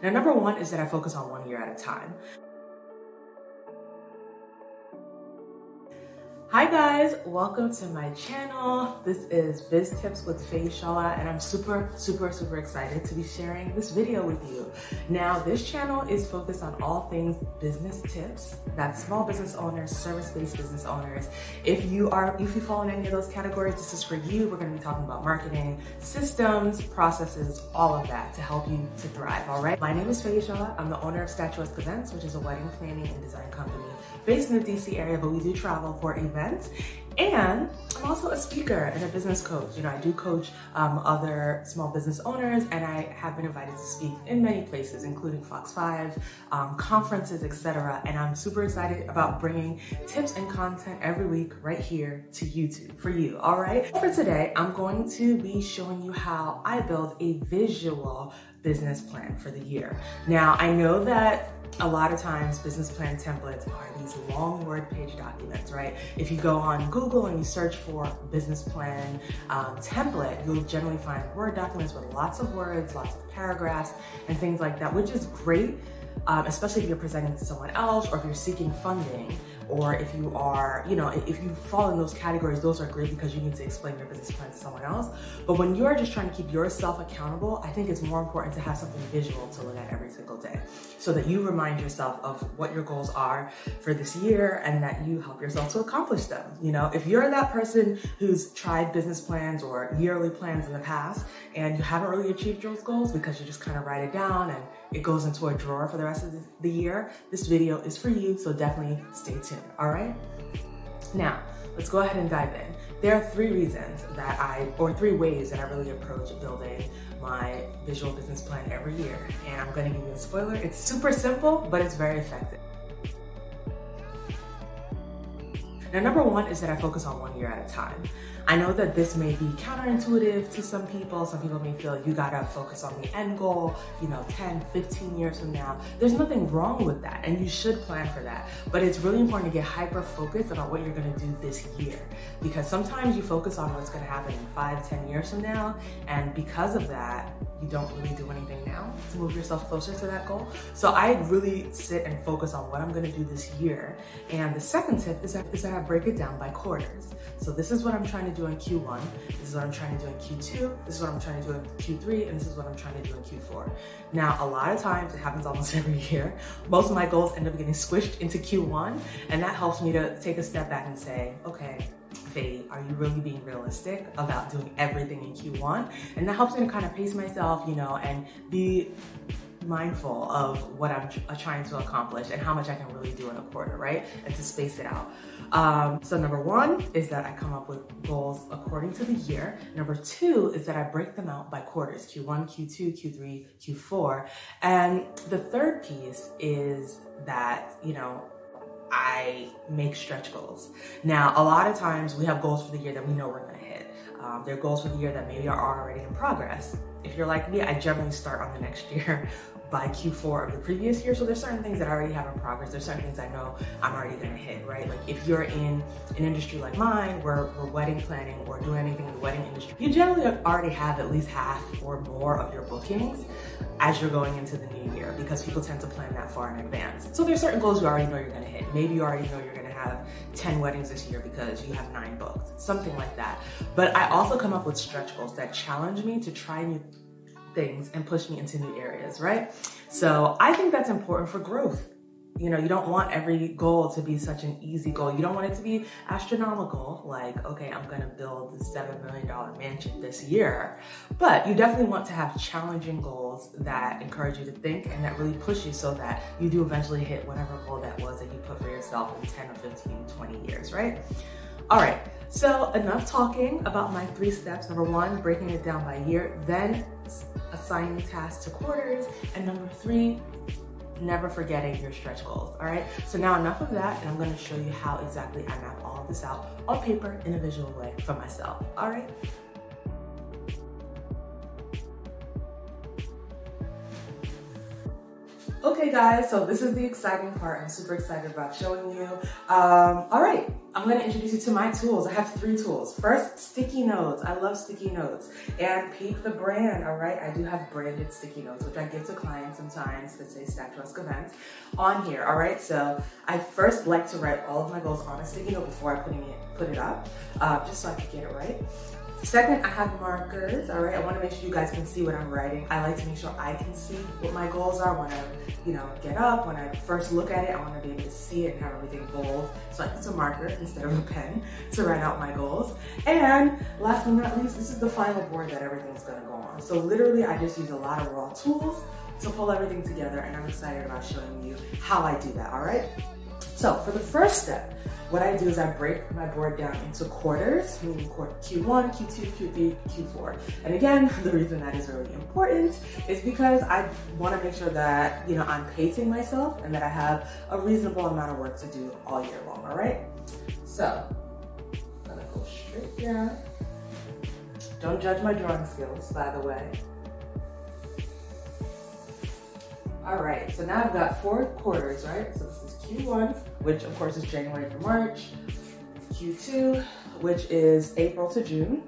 Now, number one is that I focus on one year at a time. Hi guys, welcome to my channel. This is Biz Tips with Feyisola and I'm super, super, super excited to be sharing this video with you. Now, this channel is focused on all things business tips. That's small business owners, service-based business owners. If you are, if you fall in any of those categories, this is for you. We're gonna be talking about marketing, systems, processes, all of that to help you to thrive, all right? My name is Feyisola. I'm the owner of Statuesque Events, which is a wedding planning and design company based in the DC area, but we do travel for events. And I'm also a speaker and a business coach. You know, I do coach um, other small business owners, and I have been invited to speak in many places, including Fox 5, um, conferences, etc. And I'm super excited about bringing tips and content every week right here to YouTube for you. All right. For today, I'm going to be showing you how I build a visual business plan for the year. Now, I know that a lot of times business plan templates are these long word page documents, right? If you go on Google and you search for business plan um, template, you'll generally find word documents with lots of words, lots of paragraphs and things like that, which is great, um, especially if you're presenting to someone else or if you're seeking funding or if you are, you know, if you fall in those categories, those are great because you need to explain your business plan to someone else. But when you're just trying to keep yourself accountable, I think it's more important to have something visual to look at every single day so that you remind yourself of what your goals are for this year and that you help yourself to accomplish them. You know, if you're that person who's tried business plans or yearly plans in the past and you haven't really achieved those goals because you just kind of write it down and it goes into a drawer for the rest of the year, this video is for you, so definitely stay tuned, all right? Now, let's go ahead and dive in. There are three reasons that I, or three ways that I really approach building my visual business plan every year. And I'm gonna give you a spoiler. It's super simple, but it's very effective. Now, number one is that I focus on one year at a time. I know that this may be counterintuitive to some people. Some people may feel you gotta focus on the end goal, you know, 10, 15 years from now. There's nothing wrong with that, and you should plan for that. But it's really important to get hyper focused about what you're gonna do this year. Because sometimes you focus on what's gonna happen in five, 10 years from now, and because of that, you don't really do anything now to move yourself closer to that goal. So I really sit and focus on what I'm gonna do this year. And the second tip is that, is that I break it down by quarters. So this is what I'm trying to do in Q1, this is what I'm trying to do in Q2, this is what I'm trying to do in Q3, and this is what I'm trying to do in Q4. Now, a lot of times, it happens almost every year, most of my goals end up getting squished into Q1, and that helps me to take a step back and say, okay, Are you really being realistic about doing everything in Q1? And that helps me to kind of pace myself, you know, and be mindful of what I'm uh, trying to accomplish and how much I can really do in a quarter, right? And to space it out. Um, so number one is that I come up with goals according to the year. Number two is that I break them out by quarters, Q1, Q2, Q3, Q4. And the third piece is that, you know, I make stretch goals. Now, a lot of times we have goals for the year that we know we're gonna hit. Um, there are goals for the year that maybe are already in progress. If you're like me, I generally start on the next year by Q4 of the previous year. So there's certain things that I already have in progress. There's certain things I know I'm already gonna hit, right? Like if you're in an industry like mine, where we're wedding planning or doing anything in the wedding industry, you generally already have at least half or more of your bookings as you're going into the new year because people tend to plan that far in advance. So there's certain goals you already know you're gonna hit. Maybe you already know you're gonna have 10 weddings this year because you have nine booked, something like that. But I also come up with stretch goals that challenge me to try new things and push me into new areas, right? So I think that's important for growth. You know, you don't want every goal to be such an easy goal. You don't want it to be astronomical, like, okay, I'm gonna build the $7 million mansion this year. But you definitely want to have challenging goals that encourage you to think and that really push you so that you do eventually hit whatever goal that was that you put for yourself in 10 or 15, 20 years, right? All right, so enough talking about my three steps. Number one, breaking it down by year, then assigning tasks to quarters, and number three, never forgetting your stretch goals, all right? So now enough of that, and I'm gonna show you how exactly I map all this out on paper in a visual way for myself, all right? Okay guys, so this is the exciting part. I'm super excited about showing you. Um, all right, I'm gonna introduce you to my tools. I have three tools. First, sticky notes. I love sticky notes. And peep the brand, all right? I do have branded sticky notes, which I give to clients sometimes that say Statuesque Events on here, all right? So I first like to write all of my goals on a sticky note before I put it, put it up, uh, just so I can get it right. Second, I have markers, all right? I wanna make sure you guys can see what I'm writing. I like to make sure I can see what my goals are when I, you know, get up, when I first look at it, I wanna be able to see it and have everything bold. So I use a marker instead of a pen to write out my goals. And last but not least, this is the final board that everything's gonna go on. So literally, I just use a lot of raw tools to pull everything together and I'm excited about showing you how I do that, all right? So for the first step, what I do is I break my board down into quarters, meaning quarter Q1, Q2, Q3, Q4. And again, the reason that is really important is because I want to make sure that, you know, I'm pacing myself and that I have a reasonable amount of work to do all year long, all right? So, I'm gonna go straight down. Don't judge my drawing skills, by the way. All right, so now I've got four quarters, right? So this is Q1, which of course is January to March. Q2, which is April to June.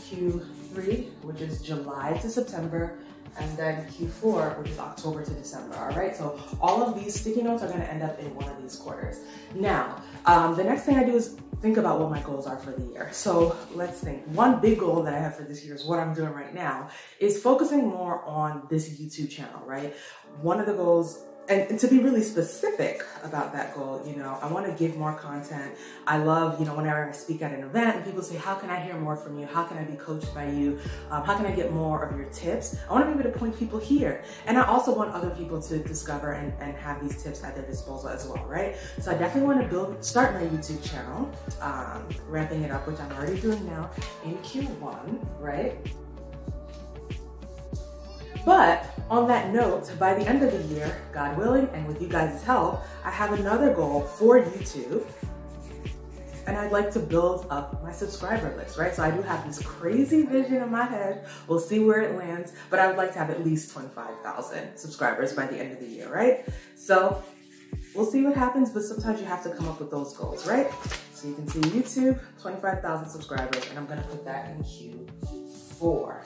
Q3, which is July to September. And then Q4, which is October to December, all right? So all of these sticky notes are gonna end up in one of these quarters. Now, um, the next thing I do is think about what my goals are for the year. So let's think. One big goal that I have for this year is what I'm doing right now is focusing more on this YouTube channel, right? One of the goals and, to be really specific about that goal, you know, I want to give more content. I love, you know, whenever I speak at an event and people say, how can I hear more from you? How can I be coached by you? Um, how can I get more of your tips? I want to be able to point people here. And I also want other people to discover and, and have these tips at their disposal as well, right? So I definitely want to build, start my YouTube channel, um, ramping it up, which I'm already doing now in Q1, right? But on that note, by the end of the year, God willing, and with you guys' help, I have another goal for YouTube. And I'd like to build up my subscriber list, right? So I do have this crazy vision in my head. We'll see where it lands, but I would like to have at least 25,000 subscribers by the end of the year, right? So we'll see what happens, but sometimes you have to come up with those goals, right? So you can see YouTube, 25,000 subscribers, and I'm gonna put that in Q4.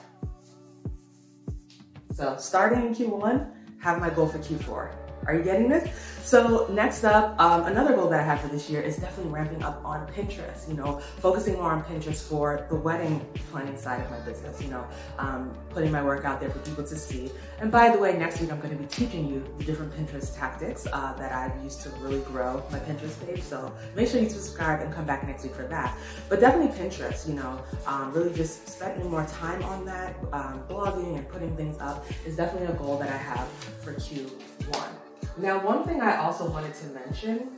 So starting in Q1, have my goal for Q4. Are you getting this? So next up, um, another goal that I have for this year is definitely ramping up on Pinterest, you know, focusing more on Pinterest for the wedding planning side of my business, you know, um, putting my work out there for people to see. And by the way, next week I'm gonna be teaching you the different Pinterest tactics uh, that I've used to really grow my Pinterest page. So make sure you subscribe and come back next week for that. But definitely Pinterest, you know, um, really just spending more time on that, um, blogging and putting things up is definitely a goal that I have for Q1. Now, one thing I also wanted to mention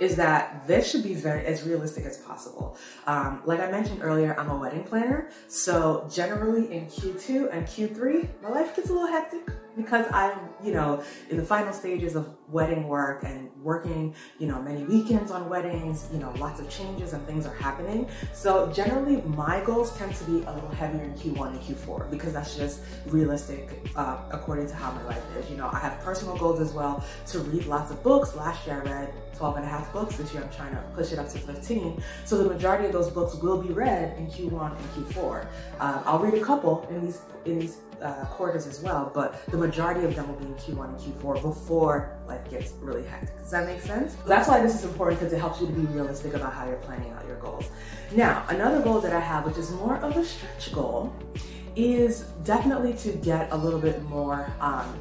is that this should be very as realistic as possible. Um, like I mentioned earlier, I'm a wedding planner. So generally in Q2 and Q3, my life gets a little hectic because I'm, you know, in the final stages of wedding work and working, you know, many weekends on weddings, you know, lots of changes and things are happening. So generally my goals tend to be a little heavier in Q1 and Q4 because that's just realistic uh, according to how my life is. You know, I have personal goals as well to read lots of books. Last year I read 12 and a half books. This year I'm trying to push it up to 15. So the majority of those books will be read in Q1 and Q4. Um, I'll read a couple in these, in these uh, quarters as well, but the majority of them will be in Q1 and Q4 before life gets really hectic. Does that make sense? That's why this is important because it helps you to be realistic about how you're planning out your goals. Now, another goal that I have, which is more of a stretch goal, is definitely to get a little bit more um,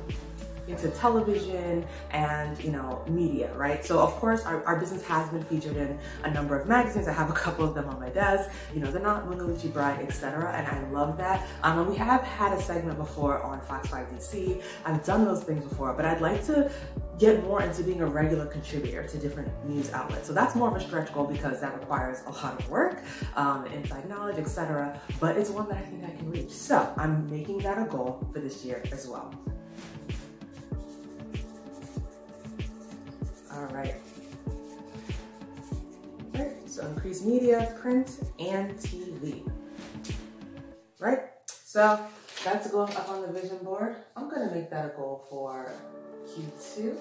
into television and you know media right? So of course our, our business has been featured in a number of magazines. I have a couple of them on my desk. You know they're not Munaluchi Bride etc and i love that. Um, and we have had a segment before on fox 5 dc i've done those things before but i'd like to get more into being a regular contributor to different news outlets. So that's more of a stretch goal because that requires a lot of work um, inside knowledge etc but it's one that i think i can reach. So i'm making that a goal for this year as well increase media, print, and TV. Right, so that's going up on the vision board. I'm gonna make that a goal for Q2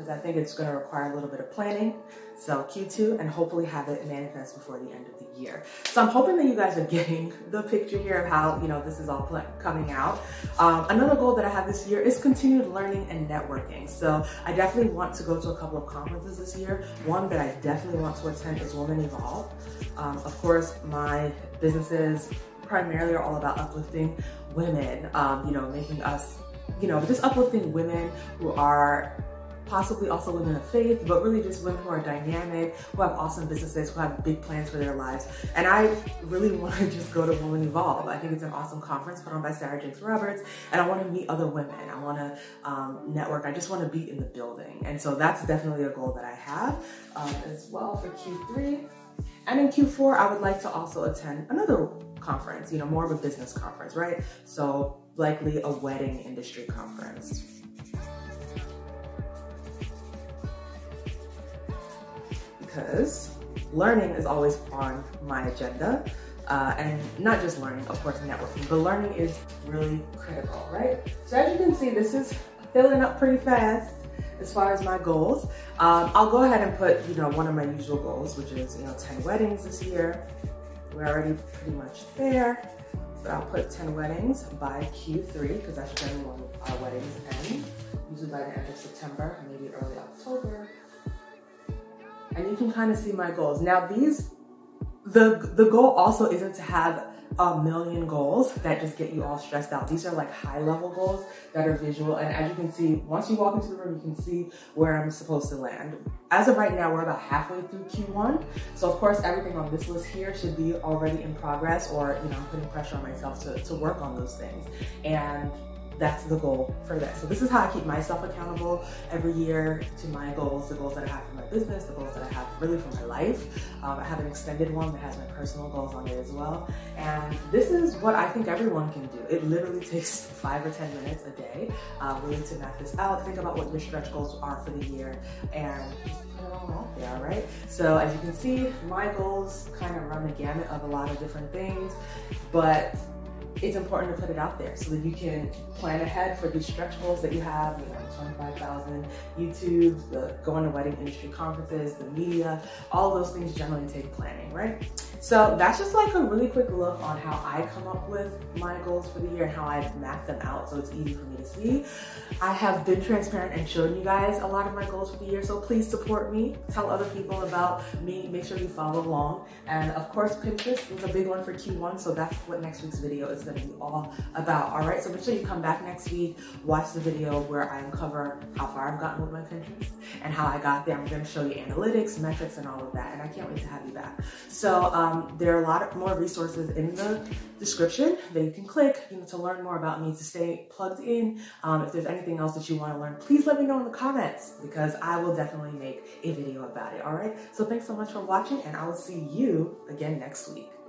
because I think it's gonna require a little bit of planning. So Q2 and hopefully have it manifest before the end of the year. So I'm hoping that you guys are getting the picture here of how, you know, this is all coming out. Um, another goal that I have this year is continued learning and networking. So I definitely want to go to a couple of conferences this year. One that I definitely want to attend is Woman Evolve. Um, of course, my businesses primarily are all about uplifting women, um, you know, making us, you know, just uplifting women who are possibly also women of faith, but really just women who are dynamic, who have awesome businesses, who have big plans for their lives. And I really want to just go to Woman Evolve. I think it's an awesome conference put on by Sarah Jakes Roberts, and I want to meet other women. I want to um, network. I just want to be in the building. And so that's definitely a goal that I have um, as well for Q3. And in Q4, I would like to also attend another conference, you know, more of a business conference, right? So likely a wedding industry conference. Because learning is always on my agenda. Uh, and not just learning, of course, networking, but learning is really critical, right? So as you can see, this is filling up pretty fast as far as my goals. Um, I'll go ahead and put, you know, one of my usual goals, which is, you know, 10 weddings this year. We're already pretty much there, but I'll put 10 weddings by Q3 because that's generally when our weddings end, usually by the end of September, maybe early October and you can kind of see my goals. Now these, the, the goal also isn't to have a million goals that just get you all stressed out. These are like high level goals that are visual. And as you can see, once you walk into the room, you can see where I'm supposed to land. As of right now, we're about halfway through Q1. So of course, everything on this list here should be already in progress or, you know, I'm putting pressure on myself to, to work on those things. And that's the goal for this. So this is how I keep myself accountable every year to my goals, the goals that I have for my business, the goals that I have really for my life. Um, I have an extended one that has my personal goals on it as well. And this is what I think everyone can do. It literally takes five or 10 minutes a day uh, really to map this out. Think about what your stretch goals are for the year and put it out there, right? So as you can see, my goals kind of run the gamut of a lot of different things, but it's important to put it out there so that you can plan ahead for these stretch goals that you have, you know, 25,000, YouTube, the going to wedding industry conferences, the media, all those things generally take planning, right? So that's just like a really quick look on how I come up with my goals for the year and how I map them out so it's easy for me to see. I have been transparent and shown you guys a lot of my goals for the year, so please support me. Tell other people about me. Make sure you follow along. And of course, Pinterest is a big one for Q1, so that's what next week's video is gonna be all about. All right, so make sure you come back next week, watch the video where I uncover how far I've gotten with my Pinterest and how I got there. I'm gonna show you analytics, metrics, and all of that. And I can't wait to have you back. So um, there are a lot more resources in the description that you can click you know, to learn more about me, to stay plugged in. Um, if there's anything else that you wanna learn, please let me know in the comments because I will definitely make a video about it, all right? So thanks so much for watching and I will see you again next week.